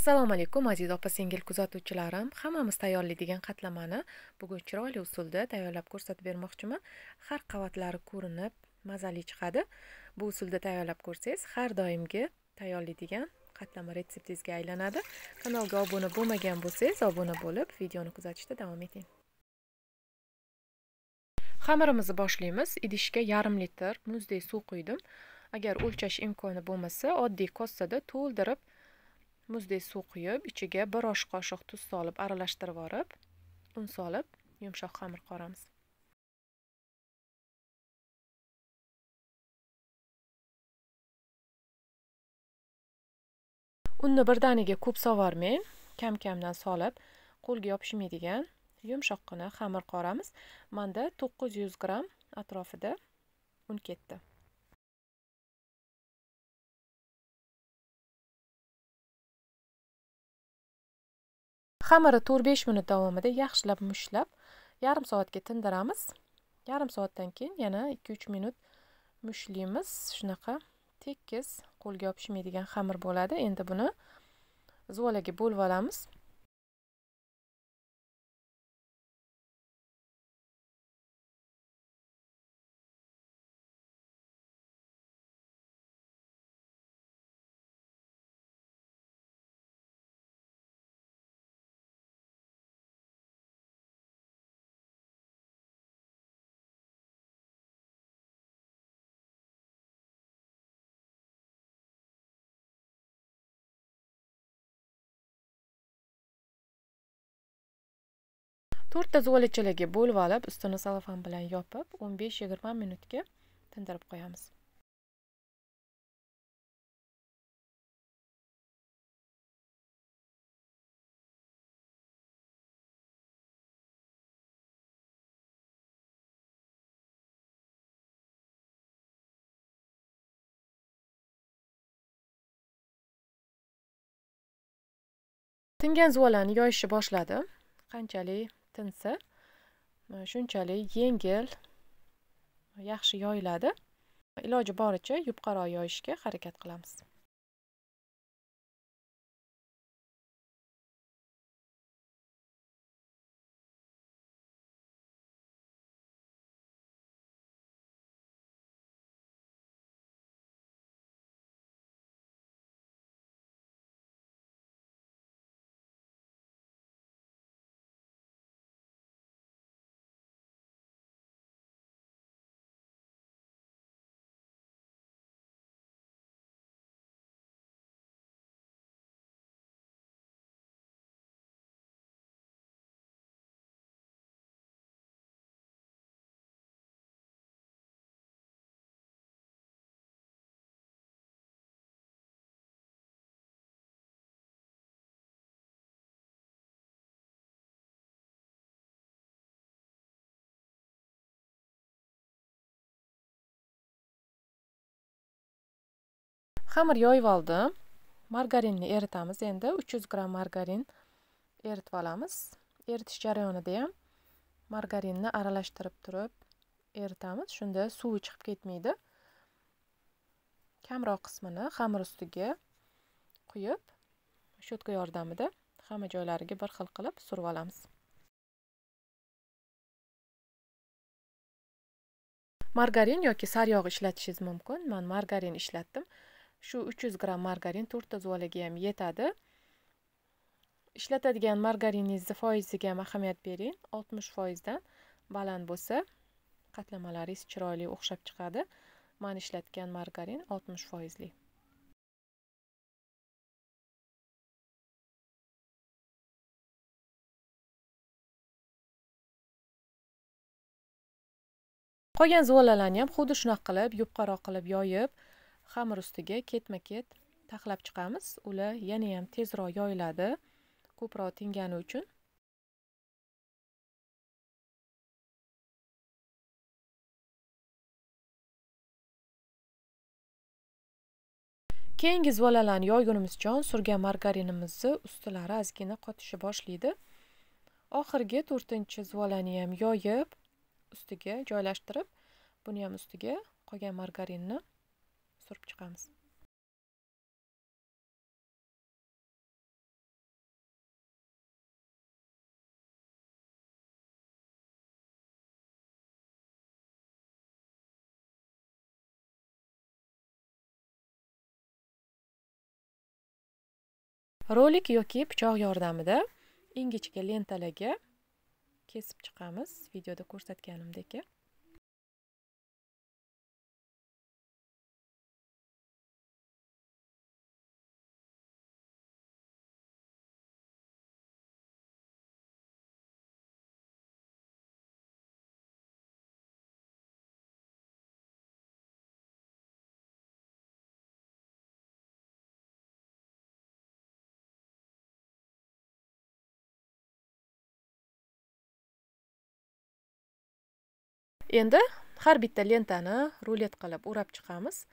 assalomu alaykum aziz opa singil kuzatuvchilarim. Hammamiz tayyorlaydigan qatlamani bugun chiroyli usulda tayyorlab ko'rsatib bermoqchiman. Har qavatlari ko'rinib mazali chiqadi. Bu usulda tayyorlab ko'rsangiz har doimgi tayyorlaydigan qatlama retseptingizga aylanadi. Kanalga obuna bo'lmagan bo'lsangiz obuna bo'lib videoni kuzatishda davom eting. Xamirimizni boshlaymiz. Idishga yarim litr muzdek suv quydim. Agar o'lchash imkoni bo'lmasa oddiy kossada to'ldirib muzdek suv quyib ichiga bir osh qoshiq tuz solib aralashtirib yuborib un solib yumshoq xamir qoramiz. Unni birdaniga ko'p sovormang kam kamdan solib qo'lga yopishmaydigan yumshoqqina xamir qoramiz. Manda to'qqiz yuz gramm atrofida un ketdi. Xamirni to'rt besh minut davomida yaxshilab mushlab yarim soatga tindiramiz. Yarim soatdan keyin yana ikki uch minut mushlaymiz shunaqa tekis qo'lga yopishmaydigan xamir bo'ladi. Endi buni zuvalaga bo'lib olamiz to'rtta zuvolachalarga bo'lib olib ustini salofan bilan yopib o'n besh yigirma minutga tindirib qo'yamiz. Tingan zuvalani yoyishni boshladim qanchalik? Tinsa. Shunchalik yengil yaxshi yoyiladi. Iloji boricha yupqaroq yoyishga harakat qilamiz. Xamir yoyib oldim. Margarinni eritamiz. Endi uch yuz gramm margarin eritib olamiz. Eritish jarayonida ham margarinni aralashtirib turib eritamiz. Shunda suvi chiqib ketmaydi. Kamroq qismini xamir ustiga quyib shotka yordamida hamma joylariga bir xil qilib surib olamiz. Margarin yoki saryog' ishlatishingiz mumkin. Man margarin ishlatdim. Shu uch yuz gramm margarin to'rtta zuvalaga ham yetadi. Ishlatadigan margariningizni foiziga ham ahamiyat bering. Oltmish foizdan baland bo'lsa qatlamalaringiz chiroyli o'xshab chiqadi. Man ishlatgan margarin oltmish foizli. Qolgan zuvalalarni ham xuddi shunaqa qilib yupqaroq qilib yoyib xamir ustiga ketma ket taxlab chiqamiz. Ular yanayam tezroq yoyiladi. Ko'proq tingani uchun. Keyingi zuvalalarni yoygunimizchon surgan margarinimizni ustilari ozgina qotishi boshlaydi. Oxirgi to'rtinchi zuvalani ham yoyib ustiga joylashtirib buni ham ustiga qolgan margarinni surib chiqamiz. Rolik yoki pichoq yordamida ingichka lentalarga kesib chiqamiz videoda ko'rsatganimdek endi har bitta lentani rulet qilib o'rab chiqamiz.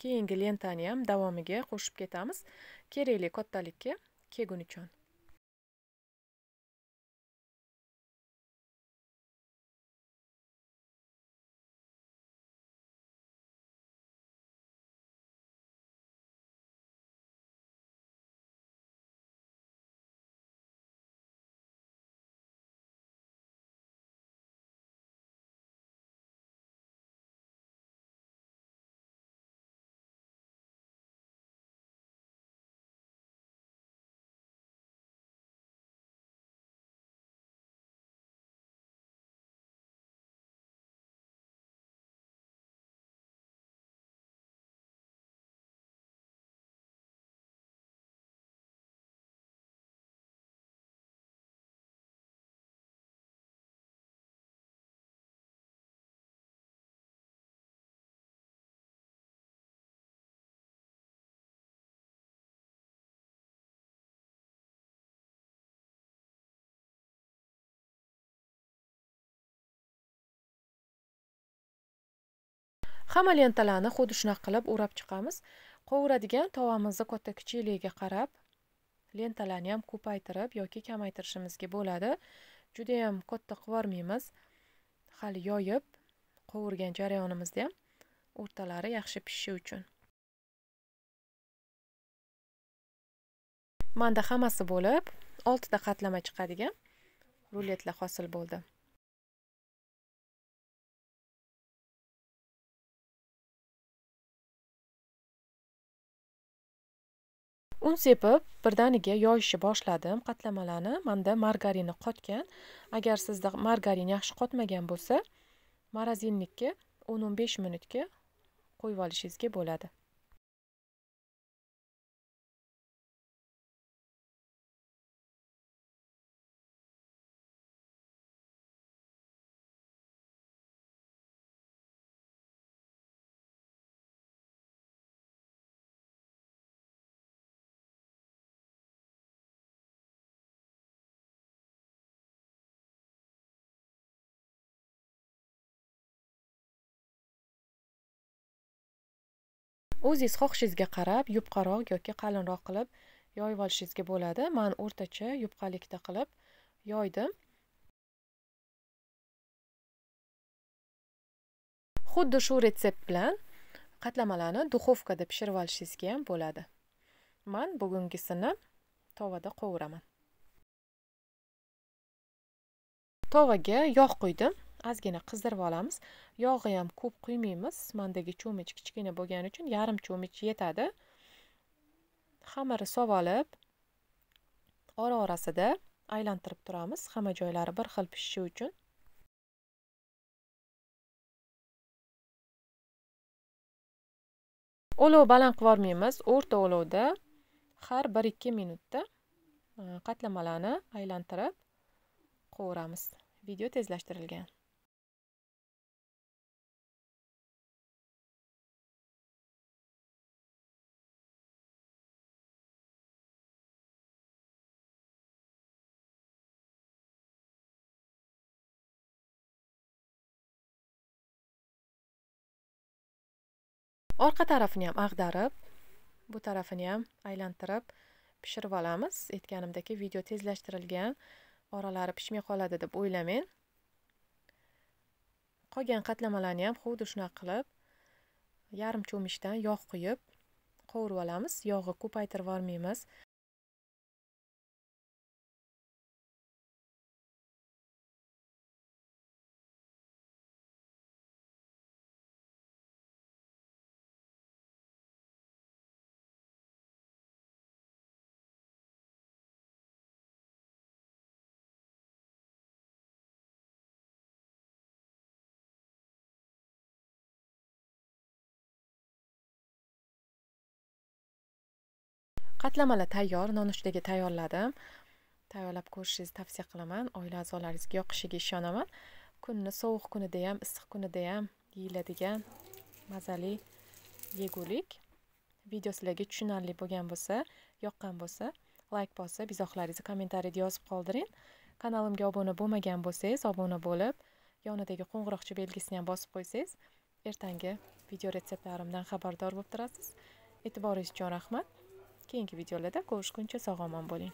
Keyingi lentani ham davomiga qo'shib ketamiz. Kerakli kattalikka kelgunicha hamma lentalarni xuddi shunaqa qilib o'rab chiqamiz. Qovuradigan tovamizni katta kichikligiga qarab lentalarni ham ko'paytirib yoki kamaytirishimizga bo'ladi. Judayam katta qilib yubormaymiz hali yoyib qovurgan jarayonimizda ham o'rtalari yaxshi pishishi uchun. Manda hammasi bo'lib oltita qatlama chiqadigan ruletlar hosil bo'ldi. Un sepib birdaniga yoyishni boshladim. Qatlamalarni manda margarini qotgan. Agar sizda margarin yaxshi qotmagan bo'lsa morozinnikka o'n o'n besh minutga qo'yib olishingizga bo'ladi. O'zingiz xohishingizga qarab yupqaroq yoki qalinroq qilib yoyib olishingizga bo'ladi. Man o'rtacha yupqalikda qilib yoydim. Xuddi shu retsept bilan qatlamalarni duxovkada pishirib olishingizga ham bo'ladi. Man bugungisini tovada qovuraman. Tovaga yog' quydim. Ozgina qizdirib olamiz. Yog'i ham ko'p quymaymiz. Mandagi cho'mich kichkina bo'lgani uchun yarim cho'mich yetadi. Xamiri olib ora orasida aylantirib turamiz hamma joylari bir xil pishishi uchun. Olov baland qilib yubormaymiz o'rta olovda har bir ikki minutda e, qatlamalarni aylantirib qovuramiz video tezlashtirilgan. Orqa tarafini ham ag'darib bu tarafini ham aylantirib pishirib olamiz. Aytganimdek video tezlashtirilgan oralari pishmay qoladi deb o'ylamang qolgan qatlamalarni ham xuddi shunaqa qilib yarim cho'michdan yog' quyib qovurib olamiz. Yog'i ko'paytirib yubormaymiz qatlamalar tayyor nonushtaga tayyorladim. Tayyorlab ko'rishingizni tavsiya qilaman. Oila a'zolaringizga yoqishiga ishonaman. Kunni sovuq kunida ham issiq kunida ham yeyiladigan mazali yegulik. Video sizlarga tushunarli bo'lgan bo'lsa yoqqan bo'lsa layk bosib izohlaringizni kommentariyada yozib qoldiring. Kanalimga obuna bo'lmagan bo'lsangiz obuna bo'lib yonidagi qo'ng'iroqcha belgisini ham bosib qo'ysangiz ertangi video retseptlarimdan xabardor bo'lib turasiz. E'tiboringiz uchun rahmat. Keyingi videolarda ko'rishguncha sog' omon bo'ling